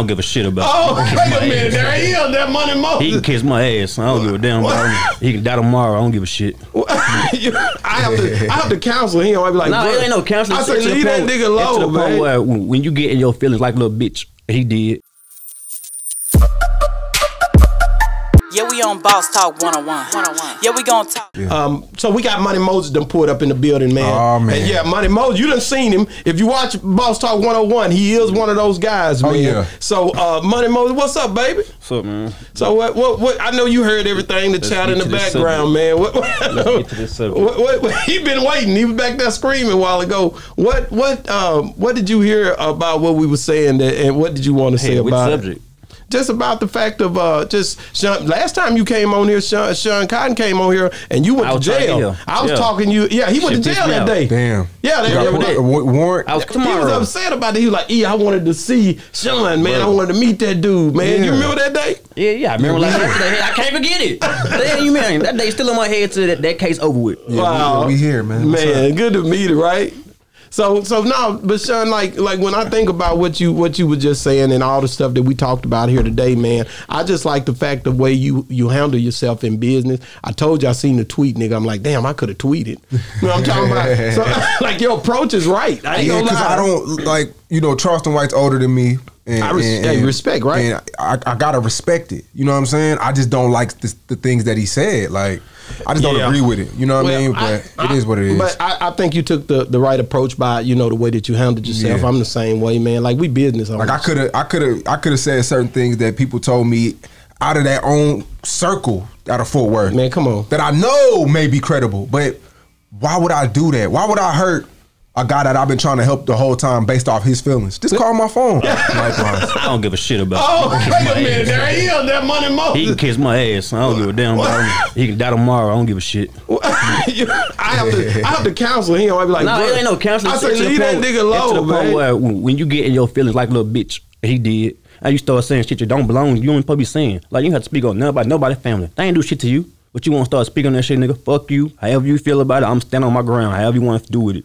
don't give a shit about. Oh, wait a minute. There he is. That money Moses. He can kiss my ass. I don't give a damn. Bro. He can die tomorrow. I don't give a shit. I have to. I have to counsel him. I be like, No, it ain't no counseling. I say, leave that nigga it's to low, the point man. where when you get in your feelings like a little bitch, he did. Yeah, we on Boss Talk 101. Yeah, we gonna talk. Um, so we got Money Moses done pulled up in the building, man. Oh, man. And yeah, Money Moses, you done seen him. If you watch Boss Talk 101, he is one of those guys, man. Oh, yeah. So uh, Money Moses, what's up, baby? What's up, man? So what, what, what? I know you heard everything, the Let's chat in the background, man. What, Let's get to this subject. what, what, what- he been waiting. He was back there screaming a while ago. What, what, um, what did you hear about what we were saying, that, and what did you want to say Hey, which about subject? it? Just about the fact of uh, just Shawn. Last time you came on here, Shawn, Shawn Cotton came on here, and you went to was to jail. I was Yeah. talking you. Yeah, he went Shit to jail that day. Damn. Yeah, that, You got they- wa- a warrant. I was he was upset about it. He was like, "Yeah, I wanted to see Shawn, man. I wanted to meet that dude, man. You remember that day? Yeah, yeah. I remember like yesterday. I can't forget it. Damn, you mean that day still in my head till that, that case over with. Yeah, we- we here, man. What's Man, good to meet you, right? So, so no, but Shawn, like, like when I think about what you what you were just saying and all the stuff that we talked about here today, man, I just like the fact the way you you handle yourself in business. I told you I seen the tweet, nigga. I'm like, damn, I could have tweeted. You know what I'm talking about? So, like, your approach is right. I ain't Yeah, because. I don't like you know Charleston White's older than me. And, I res- hey, respect, right? And I, I gotta respect it. You know what I'm saying? I just don't like the, the things that he said. Like I just don't agree with it. You know what I mean? But it is what it is. But I, I think you took the, the right approach by you know the way that you handled yourself. Yeah. I'm the same way, man. Like we business owners. like I could have, I could have, I could have said certain things that people told me out of their own circle, out of Fort Worth. Man, come on. That I know may be credible, but why would I do that? Why would I hurt? A guy that I've been trying to help the whole time based off his feelings. Just call my phone. Likewise. I don't give a shit about. Oh, He wait can kiss a my minute. There he is. That money Moses. He can kiss my ass. I don't give a damn. Bro. He can die tomorrow. I don't give a shit. I have to I have to counsel him. I be like, No, bro, it ain't no counseling. I said, say to the leave that nigga it's to low, the point man. where when when you get in your feelings like a little bitch, he did, and you start saying shit you don't belong. You ain't supposed to be saying. Like you have to speak on nobody, nobody family. They ain't do shit to you, but you want to start speaking on that shit, nigga. Fuck you. However you feel about it, I'm standing on my ground. However you want to do with it.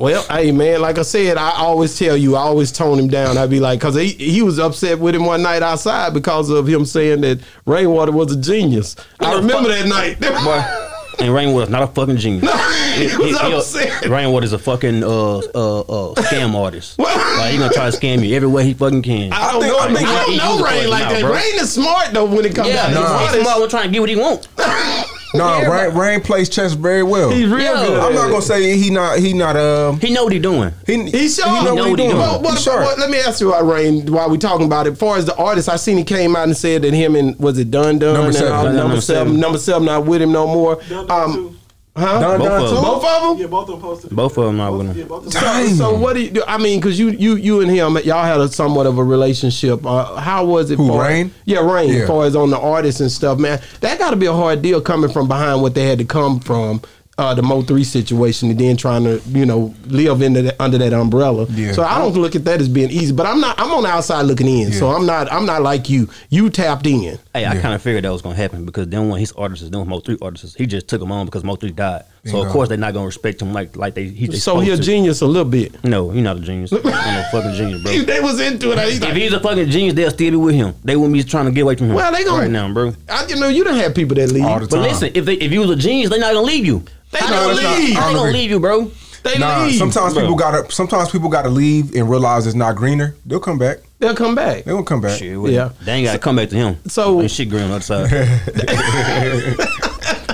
Well, hey man, like I said, I always tell you, I always tone him down. I'd be like, cause he he was upset with him one night outside because of him saying that Rainwater was a genius. I remember that night. Boy, and Rainwater's not a fucking genius. No, he was upset. Rainwater's a fucking uh uh uh scam artist. Like he gonna try to scam you every way he fucking can. I don't think- know. I I, don't know Rain like now, that. bro. Rain is smart though when it comes yeah, down to he's smart. We're trying to get what he wants. No, Rain, Rain plays chess very well. He's real Yo. good. I'm not gonna say he not he not um He know what he doing. he He's sure. he know what he doing. Well, what, He's sharp. what- let me ask you, about Rain, while we talking about it. As far as the artist, I seen he came out and said that him and was it Dun Dun Number and seven. all- Dun Dun, number number seven, seven. number seven not with him no more. Dun Dun Um, too. Huh? Dun Both Dun of them. Both of them. Yeah, both of them posted. Both of them not with Yeah, both of them. So, so what do you do? I mean, because you you you and him, y'all had a somewhat of a relationship. Uh, how was it? Who, for, Rain? Yeah, Rain. Yeah. As far as on the artists and stuff, man, that got to be a hard deal coming from behind what they had to come from. Uh, the Mo three situation, and then trying to you know live into the, under that umbrella. Yeah. So I don't look at that as being easy. But I'm not. I'm on the outside looking in. So I'm not. I'm not like you. You tapped in. Hey, I Yeah. kind of figured that was gonna happen because then when his artists, then Mo three artists, he just took him on because Mo three died. So Yeah. of course they're not gonna respect him like like they. He, they So he a to. genius a little bit. No, he's not a genius. He's not a fucking genius, bro. they was into it. He's If like, he's a fucking genius, they'll still be with him. They wouldn't be trying to get away from him. Well, they gonna- right now, bro. I, you know, you don't have people that leave. All the But listen, if they, if you was a genius, they're not gonna leave you. They How gonna they gonna leave. How they gonna leave you, bro? They Nah, leave. sometimes Bro. people gotta sometimes people gotta leave and realize it's not greener. They'll come back. They'll come back. They won't come back. Shit, well, Yeah. They ain't gotta come back to him. So- Ain't shit green on the other side.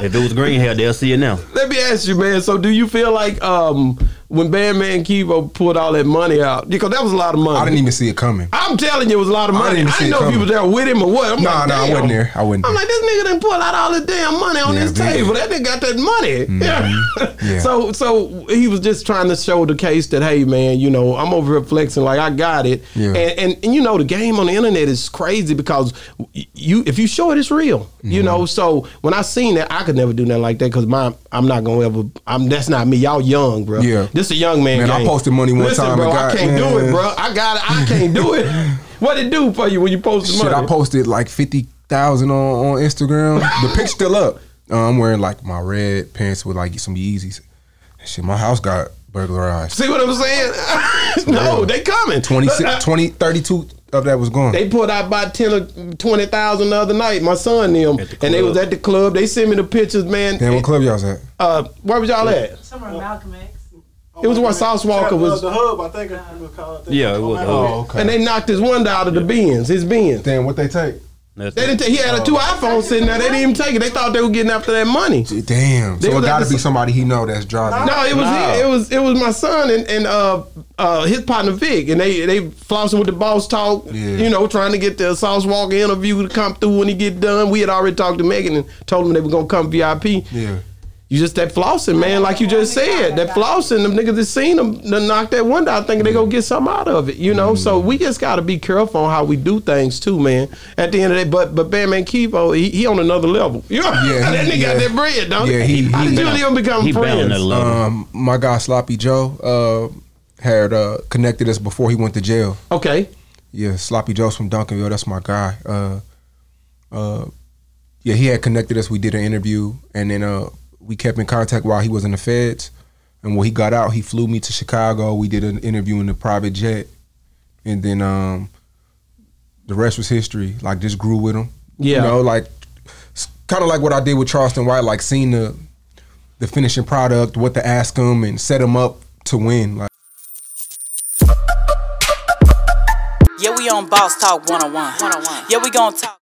if it was green here, they'll see it now. Let me ask you, man. So, do you feel like um, when Bandman Kevo pulled all that money out, because that was a lot of money. I didn't even see it coming. I'm telling you, it was a lot of money. I didn't didn't, see it know if you coming. was there with him or what. I'm Nah, like, nah, I wasn't there. I wasn't I'm there. like, this nigga didn't pull out all this damn money on Yeah, this table. That nigga got that money. Yeah. Yeah. So, so he was just trying to show the case that, hey, man, you know, I'm over here flexing like I got it. Yeah. And, and and you know, the game on the internet is crazy because you if you show it, it's real. You Mm-hmm. know, so when I seen that, I could never do nothing like that because my I'm not gonna ever. I'm that's not me. Y'all young, bro. Yeah. This a young man. Man, I posted money one Listen, time bro. and I can't do it, bro. I got it. I can't do it. What it do for you when you post the Shit, money? I posted like fifty thousand on, on Instagram. The pic's still up. Uh, I'm wearing like my red pants with like some Yeezys. Shit, my house got burglarized. See what I'm saying? no, they coming. 26, 20, 32 stuff that was gone. They put out about ten or twenty thousand the other night. My son and them, the and they was at the club. They sent me the pictures, man. Damn, what club y'all was at? Uh, where was y'all at? Somewhere in Malcolm X. It was where Sauce Walker was, the hub. I think it was called. Yeah, it was. Oh, okay. and they knocked his window out of the bins. His bins. Damn, what they take? That's They didn't. Take, he had a two iPhones sitting there. They didn't even take it. They thought they were getting after that money. Damn. They So it got to be somebody he know that's driving. No, it was Nah. it was it was my son and, and uh uh his partner Vic, and they they flossing with the boss talk. Yeah. You know, trying to get the Sauce Walker interview to come through when he get done. We had already talked to Megan and told them they were gonna come VIP. Yeah. You just that flossing, man, like you just said. That flossing, them niggas that seen them, they knock that window out thinking they gonna get something out of it, you know. So we just gotta be careful on how we do things too, man. At the end of the day, but but Bandman Kevo, he, he on another level. You know, Yeah, that he- nigga got that bread, don't Yeah, he- How he did you been and him become he friends? that level. Um, my guy Sloppy Joe uh, had uh, connected us before he went to jail. okay. Yeah, Sloppy Joe's from Duncanville. That's my guy. Uh, uh, yeah, he had connected us. We did an interview, and then uh, we kept in contact while he was in the feds. And when he got out, he flew me to Chicago. We did an interview in the private jet, and then um, the rest was history. Like just grew with him. Yeah. you know, like kind of like what I did with Charleston White. Like seeing the the finishing product, what to ask him, and set him up to win. Like. Yeah, we on Boss Talk 101. 101. Yeah, we gonna talk.